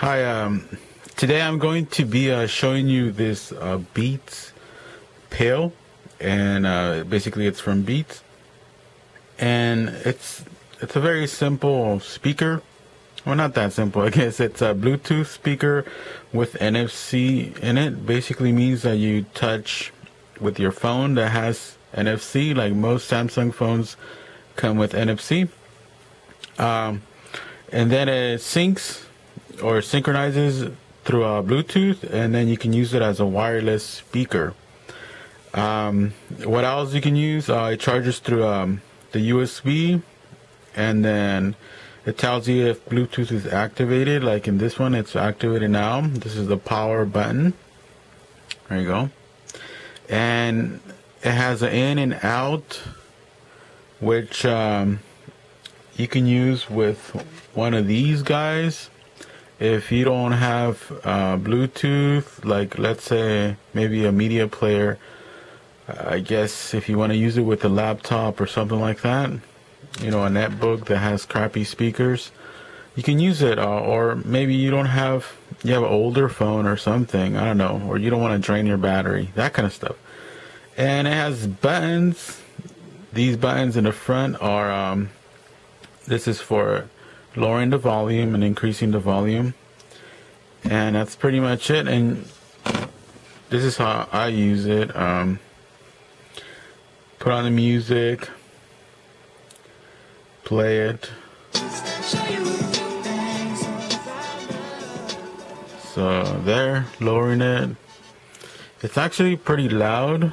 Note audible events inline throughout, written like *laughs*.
Hi, um, today I'm going to be uh, showing you this uh, Beats Pill, and uh, basically it's from Beats, and it's it's a very simple speaker. Well, not that simple. *laughs* I guess it's a Bluetooth speaker with NFC in it. Basically means that you touch with your phone that has NFC, like most Samsung phones come with NFC. Um, and then it syncs or synchronizes through a Bluetooth, and then you can use it as a wireless speaker. Um, what else you can use? Uh, it charges through um, the USB, and then it tells you if Bluetooth is activated. Like in this one, it's activated now. This is the power button. There you go. And it has an in and out, which um, you can use with one of these guys if you don't have uh, Bluetooth, like let's say maybe a media player, uh, I guess if you want to use it with a laptop or something like that, you know, a netbook that has crappy speakers, you can use it. Uh, or maybe you don't have, you have an older phone or something, I don't know, or you don't want to drain your battery, that kind of stuff. And it has buttons. These buttons in the front are, um, this is for lowering the volume and increasing the volume. And that's pretty much it. And this is how I use it. Um, put on the music play it. So there lowering it. It's actually pretty loud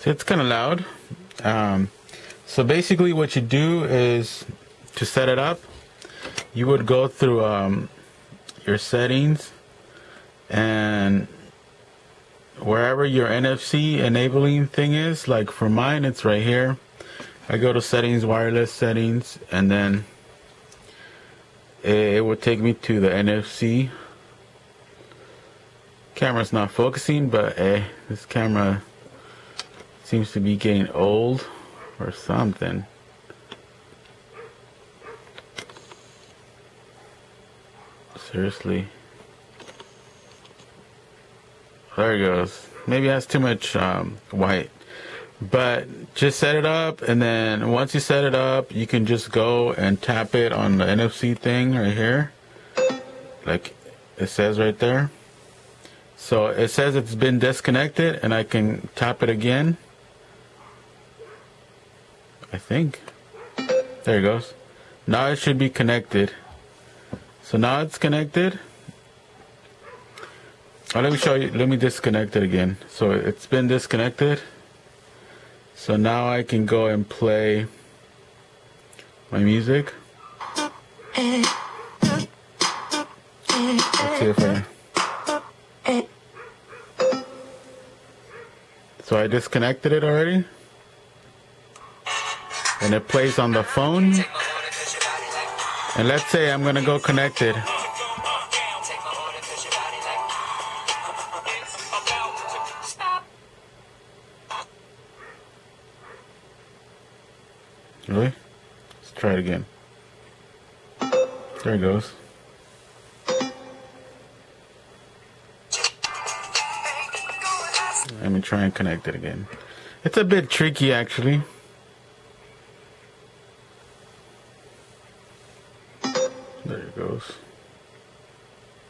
So it's kind of loud. Um, so basically, what you do is to set it up, you would go through um, your settings and wherever your NFC enabling thing is, like for mine, it's right here. I go to settings, wireless settings, and then it, it would take me to the NFC. Camera's not focusing, but eh, this camera Seems to be getting old or something. Seriously. There it goes. Maybe that's too much um, white. But just set it up, and then once you set it up, you can just go and tap it on the NFC thing right here. Like it says right there. So it says it's been disconnected, and I can tap it again. I think. There it goes. Now it should be connected. So now it's connected. Oh, let me show you. Let me disconnect it again. So it's been disconnected. So now I can go and play my music. Let's see if I. So I disconnected it already and it plays on the phone. And let's say I'm gonna go connected. Really? Let's try it again. There it goes. Let me try and connect it again. It's a bit tricky actually.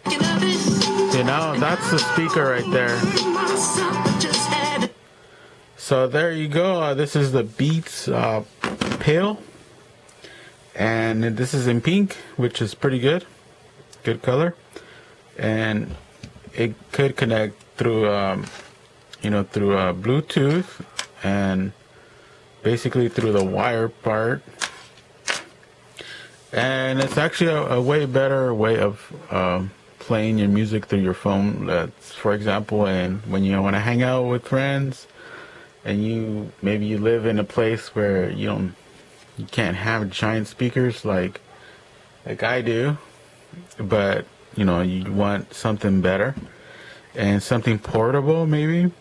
You know, that's the speaker right there. So there you go. Uh, this is the Beats uh, Pill. And this is in pink, which is pretty good. Good color. And it could connect through um, you know, through uh, Bluetooth and basically through the wire part. And it's actually a, a way better way of uh, playing your music through your phone. That's, for example, and when you want to hang out with friends, and you maybe you live in a place where you don't, you can't have giant speakers like like I do, but you know you want something better and something portable maybe,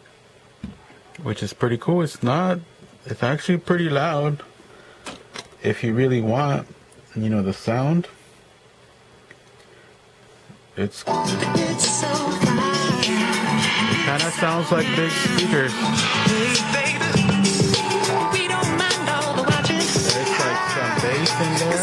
which is pretty cool. It's not. It's actually pretty loud. If you really want, you know, the sound. It's. It's so It kind of sounds like big speakers. There's like some bass in there.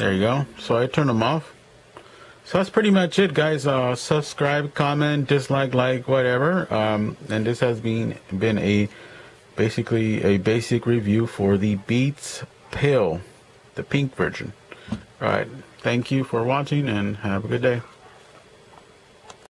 There you go. So I turn them off. So that's pretty much it, guys. Uh, subscribe, comment, dislike, like, whatever. Um, and this has been been a basically a basic review for the Beats Pill, the pink version. All right. Thank you for watching and have a good day.